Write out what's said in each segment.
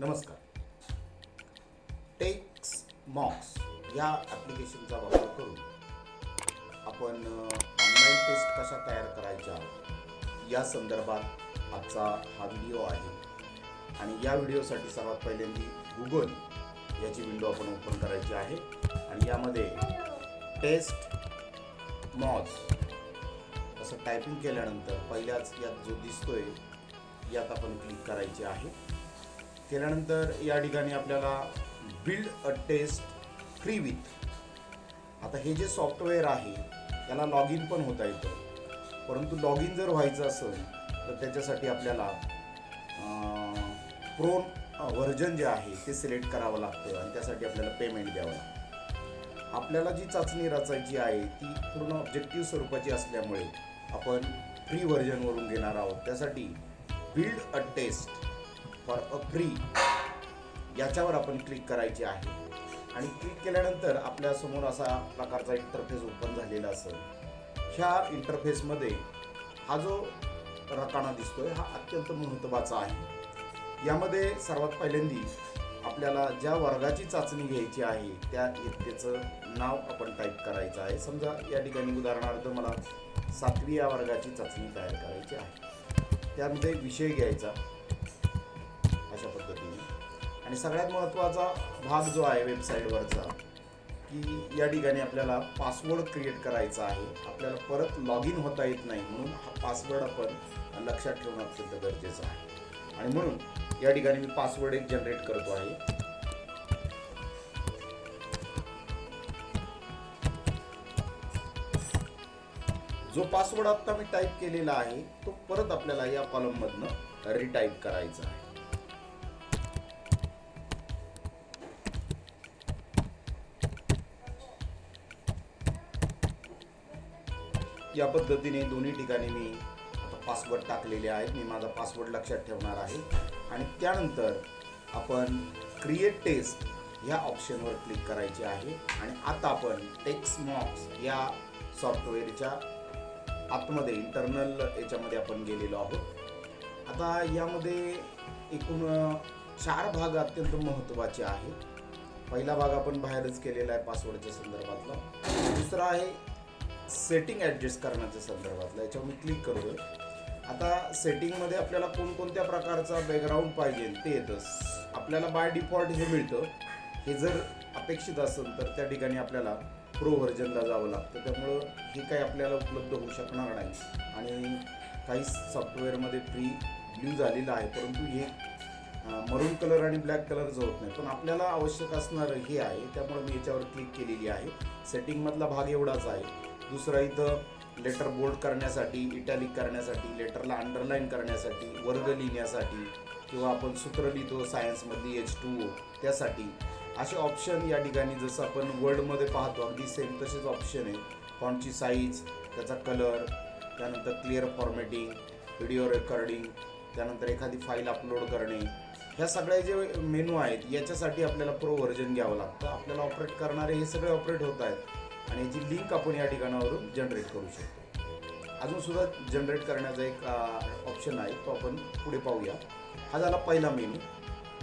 नमस्कार. टेक्स मॉक्स या ॲप्लिकेशनचा वापर करून आपण ऑनलाईन टेस्ट कशा तयार करायच्या या संदर्भात आजचा हा व्हिडिओ आहे. आणि या व्हिडिओसाठी सर्वात पहिल्यांदा गुगल याची विंडो आपण ओपन करायची आहे. आणि यामध्ये टेस्ट मॉज असं टायपिंग केल्यानंतर पहिल्याच यात जो दिसतोय यात आपण क्लिक करायचे आहे. केल्यानंतर या ठिकाणी आपल्याला build a test free with आता हे जे सॉफ्टवेअर आहे त्याला लॉग इन पण होता येतं. परंतु लॉग इन जर व्हायचं असेल तर त्याच्यासाठी आपल्याला प्रोन व्हर्जन जे आहे ते सिलेक्ट करावं लागतं. आणि त्यासाठी आपल्याला पेमेंट द्यावं लागतं. आपल्याला जी चाचणी रचायची आहे ती पूर्ण ऑब्जेक्टिव्ह स्वरूपाची असल्यामुळे आपण फ्री व्हर्जनवरून घेणार आहोत. त्यासाठी build a test for a free याच्यावर आपण क्लिक करायचे आहे. आणि क्लिक केल्यानंतर आपल्यासमोर असा प्रकारचा इंटरफेस ओपन झालेला असेल. ह्या इंटरफेसमध्ये हा जो रकाना दिसतोय हा अत्यंत महत्त्वाचा आहे. यामध्ये सर्वात पहिल्यांदा आपल्याला ज्या वर्गाची चाचणी घ्यायची आहे त्या इयत्तेचं नाव आपण टाईप करायचं आहे. समजा या ठिकाणी उदाहरणार्थ मला सातवी या वर्गाची चाचणी तयार करायची आहे. त्यामध्ये विषय घ्यायचा अशा पद्धतीने. आणि सगळ्यात महत्त्वाचा भाग जो आहे वेबसाईटवरचा की या ठिकाणी आपल्याला पासवर्ड क्रिएट करायचा आहे. आपल्याला परत लॉग इन होता येत नाही म्हणून हा पासवर्ड आपण लक्षात ठेवणं अत्यंत गरजेचं आहे. आणि म्हणून या ठिकाणी मी पासवर्ड एक जनरेट करतो आहे. जो पासवर्ड आता मी टाईप केलेला आहे तो परत आपल्याला या कॉलममधनं रिटाईप करायचा आहे. या पद्धतीने दोन्ही ठिकाणी मी पासवर्ड टाकलेले आहेत. मी माझा पासवर्ड लक्षात ठेवणार आहे. आणि त्यानंतर आपण क्रिएट टेस्ट ह्या ऑप्शनवर क्लिक करायचे आहे. आणि आता आपण टेक्समॉक्स या सॉफ्टवेअरच्या आतमध्ये इंटरनल याच्यामध्ये आपण गेलेलो आहोत. आता यामध्ये एकूण चार भाग अत्यंत महत्त्वाचे आहेत. पहिला भाग आपण बाहेरच केलेला आहे पासवर्डच्या संदर्भातला. दुसरा आहे सेटिंग ॲडजस्ट करण्याच्या संदर्भातला. याच्यावर मी क्लिक करतो आता सेटिंगमध्ये आपल्याला कोणकोणत्या प्रकारचा बॅकग्राऊंड पाहिजे ते येतं आपल्याला बाय डिफॉल्ट हे मिळतं हे जर अपेक्षित असेल तर त्या ठिकाणी आपल्याला प्रो व्हर्जनला जावं लागतं. त्यामुळं हे काही आपल्याला उपलब्ध होऊ शकणार नाही. आणि काही सॉफ्टवेअरमध्ये फ्री ब्ल्यू झालेलं आहे परंतु हे मरून कलर आणि ब्लॅक कलरचं होत नाही. पण आपल्याला आवश्यक असणारं हे आहे. त्यामुळे मी याच्यावर क्लिक केलेली आहे. सेटिंगमधला भाग एवढाच आहे. दुसरा इथं लेटर बोल्ड करण्यासाठी इटॅलिक करण्यासाठी लेटरला अंडरलाईन करण्यासाठी वर्ग लिहिण्यासाठी किंवा आपण सूत्र लिहितो सायन्समधली एच टू ओ त्यासाठी असे ऑप्शन या ठिकाणी जसं आपण वर्डमध्ये पाहतो अगदी सेम तसेच ऑप्शन आहे. फॉन्टची साईज त्याचा कलर त्यानंतर क्लिअर फॉर्मॅटिंग व्हिडिओ रेकॉर्डिंग त्यानंतर एखादी फाईल अपलोड करणे. ह्या सगळ्या जे मेनू आहेत याच्यासाठी आपल्याला प्रो व्हर्जन घ्यावं लागतं. आपल्याला ऑपरेट करणारे हे सगळे ऑपरेट होत आहेत. आणि याची लिंक आपण या ठिकाणावरून जनरेट करू शकतो. अजून सुद्धा जनरेट करण्याचा एक ऑप्शन आहे तो आपण पुढे पाहूया. हा झाला पहिला मेनू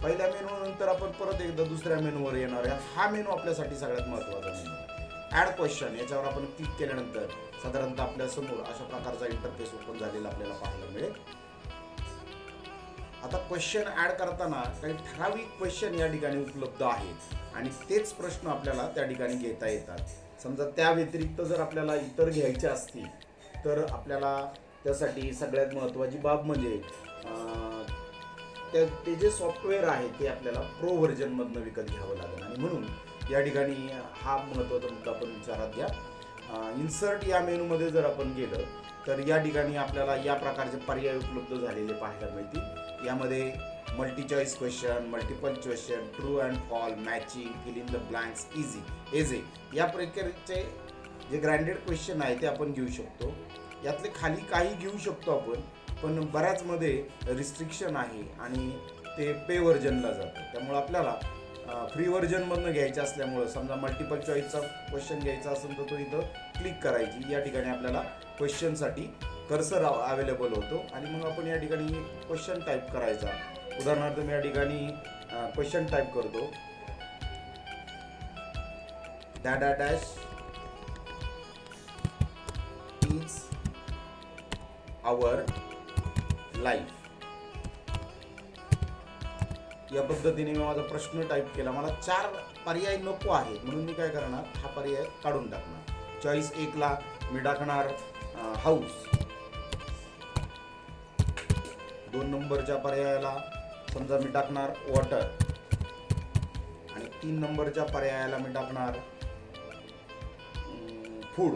पहिल्या मेनू नंतर आपण परत एकदा दुसऱ्या मेनूवर येणार आहे. हा मेनू आपल्यासाठी सगळ्यात महत्त्वाचा मेनू आहे. ॲड क्वेश्चन याच्यावर आपण क्लिक केल्यानंतर साधारणतः आपल्यासमोर अशा प्रकारचा इंटरफेस ओपन झालेला आपल्याला पाहायला मिळेल. आता क्वेश्चन ॲड करताना काही ठराविक क्वेश्चन या ठिकाणी उपलब्ध आहेत. आणि तेच प्रश्न आपल्याला त्या ठिकाणी घेता येतात. समजा त्या व्यतिरिक्त जर आपल्याला इतर घ्यायचे असतील तर आपल्याला त्यासाठी सगळ्यात महत्त्वाची बाब म्हणजे त्या ते जे सॉफ्टवेअर आहे ते आपल्याला प्रो व्हर्जनमधनं विकत घ्यावं लागेल. आणि म्हणून या ठिकाणी हा महत्त्वाचा मुद्दा आपण विचारात घ्या. इन्सर्ट या मेनूमध्ये जर आपण गेलं तर या ठिकाणी आपल्याला या प्रकारचे पर्याय उपलब्ध झालेले पाहायला मिळतील. यामध्ये multi choice question multiple question true and false matching fill in the blanks easy essay या प्रकारचे जे ग्रँडेड क्वेश्चन आहे ते आपण घेऊ शकतो. यातले खाली काही घेऊ शकतो आपण पण बऱ्याचमध्ये रिस्ट्रिक्शन आहे आणि ते पे व्हर्जनला जातं. त्यामुळे आपल्याला फ्री व्हर्जनमधनं घ्यायचं असल्यामुळं समजा मल्टिपल चॉईसचा क्वेश्चन घ्यायचा असेल तर तो इथं क्लिक करायची. या ठिकाणी आपल्याला क्वेश्चनसाठी कर्सर अवेलेबल होतो. आणि मग आपण या ठिकाणी क्वेश्चन टाईप करायचा. उदाहरणार्थ मी या ठिकाणी क्वेश्चन टाईप करतो. Data dash is our life या पद्धतीने मी माझा प्रश्न टाईप केला. मला चार पर्याय नको आहे म्हणून मी काय करणार? हा पर्याय काढून टाकणार. चॉईस एकला मी टाकणार हाऊस दोन नंबरच्या पर्यायाला समजा मी टाकणार वॉटर आणि तीन नंबरच्या पर्यायाला मी टाकणार फूड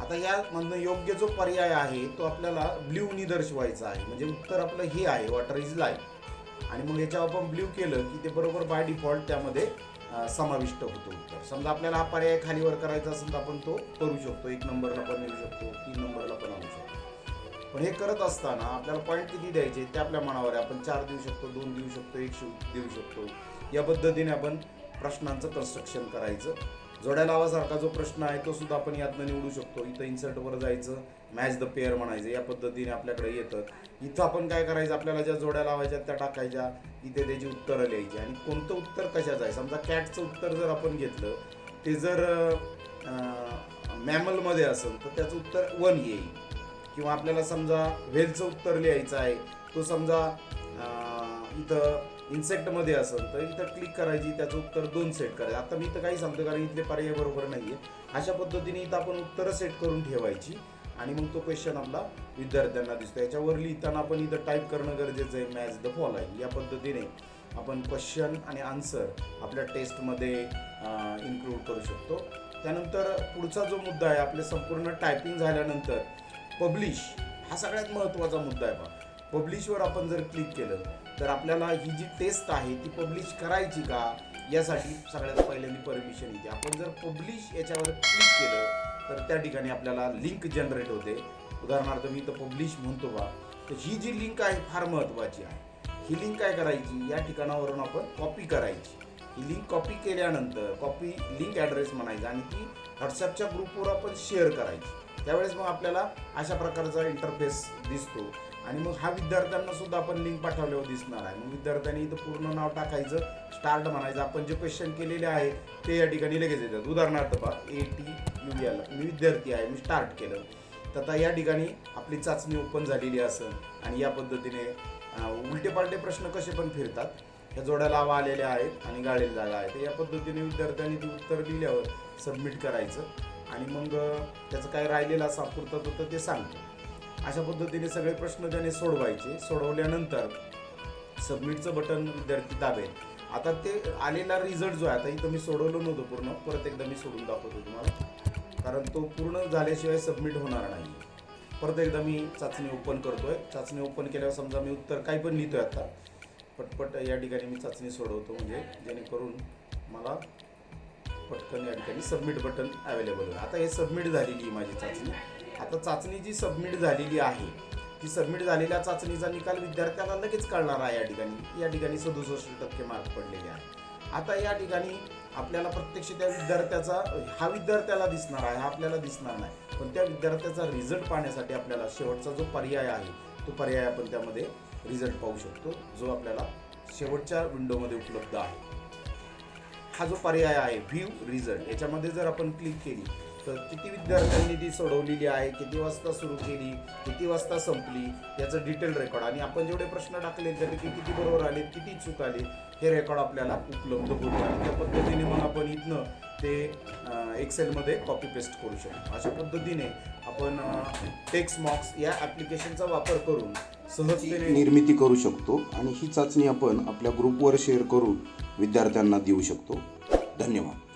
आता यामधनं योग्य जो पर्याय आहे तो आपल्याला ब्ल्यूनी दर्शवायचा आहे. म्हणजे उत्तर आपलं हे आहे वॉटर इज लाईफ आणि मग याच्यावर आपण ब्ल्यू केलं की ते बरोबर बाय डिफॉल्ट त्यामध्ये समाविष्ट होतो उत्तर. समजा आपल्याला हा पर्याय खालीवर करायचा असेल तर आपण तो करू शकतो. एक नंबरला पण येऊ शकतो तीन नंबरला पण पण हे करत असताना आपल्याला पॉईंट किती द्यायचे? ते आपल्या मनावर आहे. आपण चार देऊ शकतो दोन देऊ शकतो एक देऊ शकतो. या पद्धतीने आपण प्रश्नांचं कन्स्ट्रक्शन करायचं. जोड्या लावासारखा जो प्रश्न आहे तो सुद्धा आपण यातनं निवडू शकतो. इथं इन्सर्टवर जायचं मॅच द पेअर म्हणायचं. या पद्धतीने आपल्याकडे येतं. इथं आपण काय करायचं? आपल्याला ज्या जोड्या लावायच्या त्या टाकायच्या. इथे त्याची उत्तरं लिहायची. आणि कोणतं उत्तर कशाचं आहे? समजा कॅटचं उत्तर जर आपण घेतलं ते जर मॅमलमध्ये असेल तर त्याचं उत्तर वन येईल. किंवा आपल्याला समजा वेलचं उत्तर लिहायचं आहे तो समजा इथं इन्सेक्टमध्ये असेल तर इथं क्लिक करायची त्याचं उत्तर दोन सेट करायचं. आता मी इथं काही सांगतो कारण इथले पर्याय बरोबर नाही आहे अशा पद्धतीने इथं आपण उत्तरं सेट करून ठेवायची आणि मग तो क्वेश्चन आपला विद्यार्थ्यांना दिसतो. याच्यावर लिहिताना आपण इथं टाईप करणं गरजेचं आहे मॅच द फॉलोइंग या पद्धतीने आपण क्वेश्चन आणि आन्सर आपल्या टेस्टमध्ये इन्क्लूड करू शकतो. त्यानंतर पुढचा जो मुद्दा आहे आपले संपूर्ण टायपिंग झाल्यानंतर पब्लिश हा सगळ्यात महत्त्वाचा मुद्दा आहे बा पब्लिशवर आपण जर क्लिक केलं तर आपल्याला ही जी टेस्ट आहे ती पब्लिश करायची का? यासाठी सगळ्यात पहिल्यांदा परमिशन येते आपण जर पब्लिश याच्यावर क्लिक केलं तर त्या ठिकाणी आपल्याला लिंक जनरेट होते. उदाहरणार्थ मी इथं पब्लिश म्हणतो बा तर ही जी लिंक आहे फार महत्त्वाची आहे. ही लिंक काय करायची? या ठिकाणावरून आपण कॉपी करायची. ही लिंक कॉपी केल्यानंतर कॉपी लिंक ॲड्रेस म्हणायचा आणि ती व्हॉट्सअपच्या ग्रुपवर आपण शेअर करायची. त्यावेळेस मग आपल्याला अशा प्रकारचा इंटरफेस दिसतो. आणि मग हा विद्यार्थ्यांना सुद्धा आपण लिंक पाठवल्यावर दिसणार आहे. मग विद्यार्थ्यांनी इथं पूर्ण नाव टाकायचं स्टार्ट म्हणायचं. आपण जे क्वेश्चन केलेले आहे ते या ठिकाणी लगेच येतात. उदाहरणार्थ पहा ए टी यू एल मी विद्यार्थी आहे मी स्टार्ट केलं. तर आता या ठिकाणी आपली चाचणी ओपन झालेली असेल आणि या पद्धतीने उलटे पालटे प्रश्न कसे पण फिरतात ह्या जोड्या लावा आलेल्या आहेत आणि गाळेल जागा आहे. तर या पद्धतीने विद्यार्थ्यांनी ती उत्तर दिल्यावर सबमिट करायचं. आणि मग त्याचं काय राहिलेलं असा अपुरतं होतं ते सांगतो. अशा पद्धतीने सगळे प्रश्न त्याने सोडवायचे. सोडवल्यानंतर सबमिटचं बटन विद्यार्थी दाबेल. आता ते आलेला रिझल्ट जो आहे आता इथं मी सोडवलं नव्हतं पूर्ण. परत एकदा मी सोडून दाखवतो तुम्हाला. कारण तो पूर्ण झाल्याशिवाय सबमिट होणार नाही. परत एकदा मी चाचणी ओपन करतोय. चाचणी ओपन केल्यावर समजा मी उत्तर काही पण लिहितोय आता. पटपट या ठिकाणी मी चाचणी सोडवतो म्हणजे जेणेकरून मला पटकन या ठिकाणी सबमिट बटन अवेलेबल होईल आता हे सबमिट झालेली आहे माझी चाचणी. आता चाचणी जी सबमिट झालेली आहे ती सबमिट झालेल्या चाचणीचा निकाल विद्यार्थ्याला लगेच कळणार आहे या ठिकाणी. या ठिकाणी सदुसष्ट टक्के मार्क पडलेले आहे. आता या ठिकाणी आपल्याला प्रत्यक्ष त्या विद्यार्थ्याचा हा विद्यार्थ्याला दिसणार आहे हा आपल्याला दिसणार नाही. पण त्या विद्यार्थ्याचा रिझल्ट पाहण्यासाठी आपल्याला शेवटचा जो पर्याय आहे तो पर्याय आपण त्यामध्ये रिझल्ट पाहू शकतो जो आपल्याला शेवटच्या विंडोमध्ये उपलब्ध आहे. हा जो पर्याय आहे व्ह्यू रिझल्ट याच्यामध्ये जर आपण क्लिक केली तर किती विद्यार्थ्यांनी ती सोडवलेली आहे किती वाजता सुरू केली किती वाजता संपली याचं डिटेल रेकॉर्ड आणि आपण जेवढे प्रश्न टाकले त्यापैकी किती बरोबर आले किती चूक आली हे रेकॉर्ड आपल्याला उपलब्ध होतं आणि त्या पद्धतीने मग आपण इथनं ते एक्सेलमध्ये कॉपी पेस्ट करू शकतो. अशा पद्धतीने आपण टेक्स मॉक्स या ॲप्लिकेशनचा वापर करून सहजतेने निर्मिती करू शकतो. आणि ही चाचणी आपण आपल्या ग्रुपवर शेअर करून विद्यार्थ्यांना देऊ शकतो. धन्यवाद.